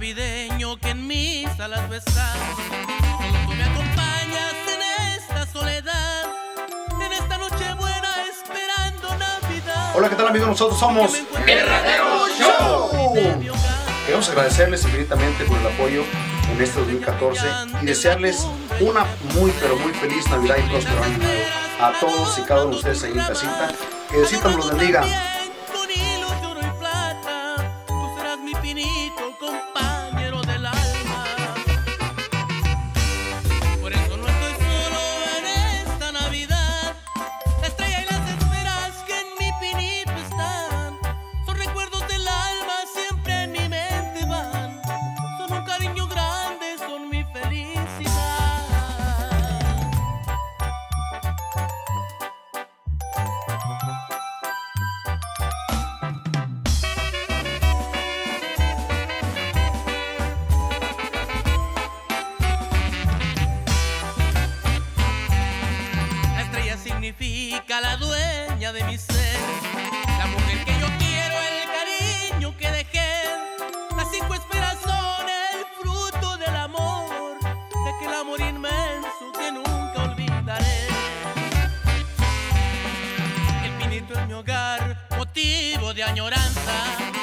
navideño que en mis alas va a estar. Solo tú me acompañas en esta soledad, en esta noche buena esperando Navidad. Hola, ¿qué tal amigos? Nosotros somos Guerradero Show. Queremos agradecerles infinitamente por el apoyo en este 2014 y desearles una muy pero muy feliz Navidad y próspero año nuevo a todos y cada uno de ustedes ahí en casita. Que Diosito nos los bendiga. La dueña de mi ser, la mujer que yo quiero, el cariño que dejé. Las cinco esferas son el fruto del amor, de aquel amor inmenso que nunca olvidaré. El pinito es mi hogar, motivo de añoranza.